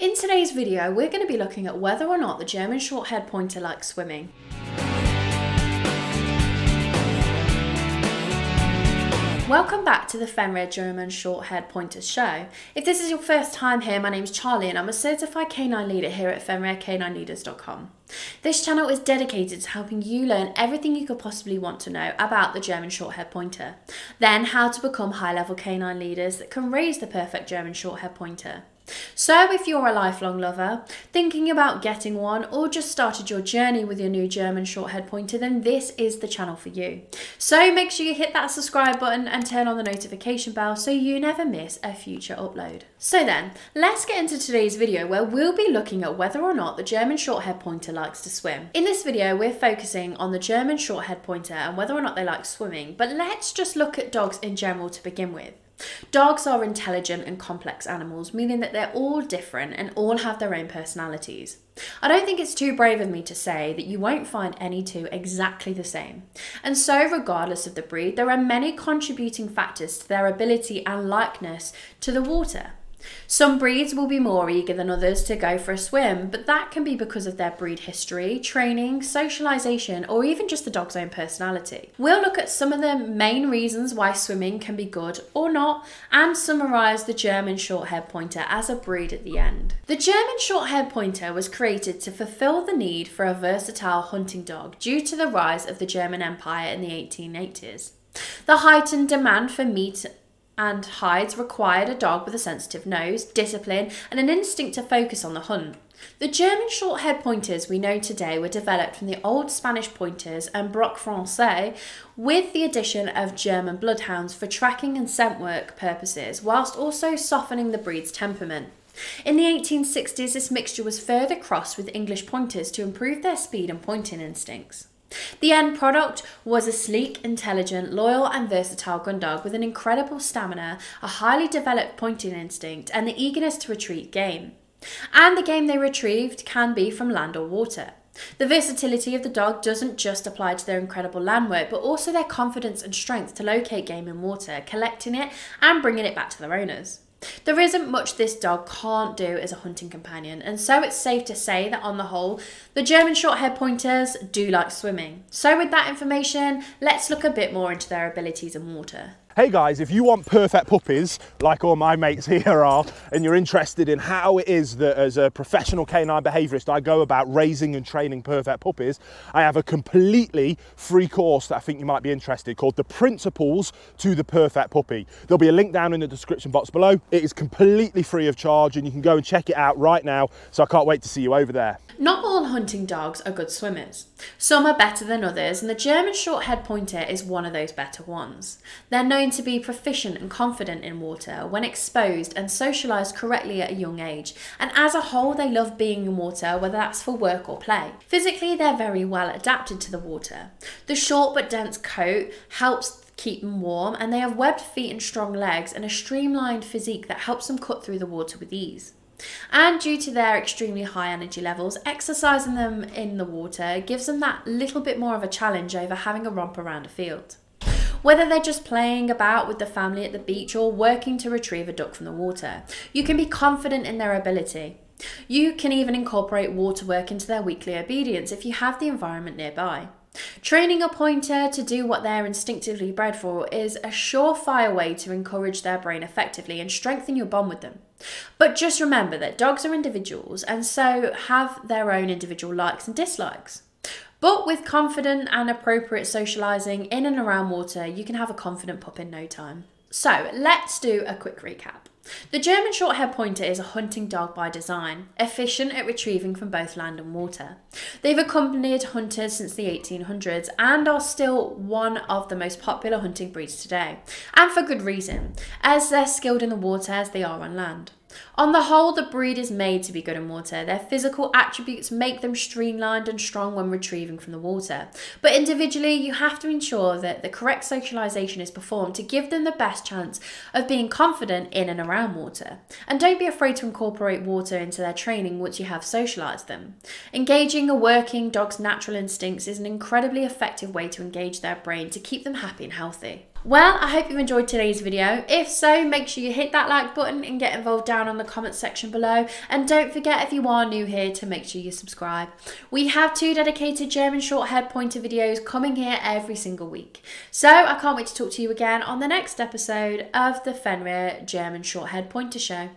In today's video, we're going to be looking at whether or not the German Shorthair Pointer likes swimming. Welcome back to the Fenrir German Short-Haired Pointers show. If this is your first time here, my name is Charlie and I'm a certified canine leader here at FenrirCanineLeaders.com. This channel is dedicated to helping you learn everything you could possibly want to know about the German Shorthair Pointer, then how to become high-level canine leaders that can raise the perfect German Shorthair Pointer. So, if you're a lifelong lover, thinking about getting one, or just started your journey with your new German Shorthair Pointer, then this is the channel for you. So, make sure you hit that subscribe button and turn on the notification bell so you never miss a future upload. So, then, let's get into today's video where we'll be looking at whether or not the German Shorthair Pointer likes to swim. In this video, we're focusing on the German Shorthair Pointer and whether or not they like swimming, but let's just look at dogs in general to begin with. Dogs are intelligent and complex animals, meaning that they're all different and all have their own personalities. I don't think it's too brave of me to say that you won't find any two exactly the same. And so, regardless of the breed, there are many contributing factors to their ability and likeness to the water. Some breeds will be more eager than others to go for a swim, but that can be because of their breed history, training, socialization, or even just the dog's own personality. We'll look at some of the main reasons why swimming can be good or not, and summarize the German Shorthair Pointer as a breed at the end. The German Shorthair Pointer was created to fulfill the need for a versatile hunting dog due to the rise of the German Empire in the 1880s. The heightened demand for meat and hides required a dog with a sensitive nose, discipline, and an instinct to focus on the hunt. The German short haired pointers we know today were developed from the old Spanish pointers and Braque Français with the addition of German bloodhounds for tracking and scent work purposes, whilst also softening the breed's temperament. In the 1860s, this mixture was further crossed with English pointers to improve their speed and pointing instincts. The end product was a sleek, intelligent, loyal, and versatile gun dog with an incredible stamina, a highly developed pointing instinct, and the eagerness to retrieve game. And the game they retrieved can be from land or water. The versatility of the dog doesn't just apply to their incredible land work, but also their confidence and strength to locate game in water, collecting it, and bringing it back to their owners. There isn't much this dog can't do as a hunting companion, and so it's safe to say that on the whole, the German Shorthair Pointers do like swimming. So, with that information, let's look a bit more into their abilities in water. Hey guys, if you want perfect puppies, like all my mates here are, and you're interested in how it is that as a professional canine behaviourist I go about raising and training perfect puppies, I have a completely free course that I think you might be interested in called The Principles to the Perfect Puppy. There'll be a link down in the description box below. It is completely free of charge and you can go and check it out right now, so I can't wait to see you over there. Not all hunting dogs are good swimmers. Some are better than others, and the German Shorthair Pointer is one of those better ones. They're known to be proficient and confident in water when exposed and socialised correctly at a young age, and as a whole, they love being in water, whether that's for work or play. Physically, they're very well adapted to the water. The short but dense coat helps keep them warm, and they have webbed feet and strong legs and a streamlined physique that helps them cut through the water with ease. And due to their extremely high energy levels, exercising them in the water gives them that little bit more of a challenge over having a romp around a field. Whether they're just playing about with the family at the beach or working to retrieve a duck from the water, you can be confident in their ability. You can even incorporate water work into their weekly obedience if you have the environment nearby. Training a pointer to do what they're instinctively bred for is a surefire way to encourage their brain effectively and strengthen your bond with them. But just remember that dogs are individuals and so have their own individual likes and dislikes. But with confident and appropriate socialising in and around water, you can have a confident pup in no time. So let's do a quick recap. The German Shorthair Pointer is a hunting dog by design, efficient at retrieving from both land and water. They've accompanied hunters since the 1800s and are still one of the most popular hunting breeds today, and for good reason, as they're skilled in the water as they are on land. On the whole, the breed is made to be good in water. Their physical attributes make them streamlined and strong when retrieving from the water. But individually, you have to ensure that the correct socialization is performed to give them the best chance of being confident in and around water. And don't be afraid to incorporate water into their training once you have socialized them. Engaging a working dog's natural instincts is an incredibly effective way to engage their brain to keep them happy and healthy. Well, I hope you enjoyed today's video. If so, make sure you hit that like button and get involved down on the comments section below. And don't forget, if you are new here, to make sure you subscribe. We have two dedicated German shorthair pointer videos coming here every single week. So I can't wait to talk to you again on the next episode of the Fenrir German Shorthaired Pointer Show.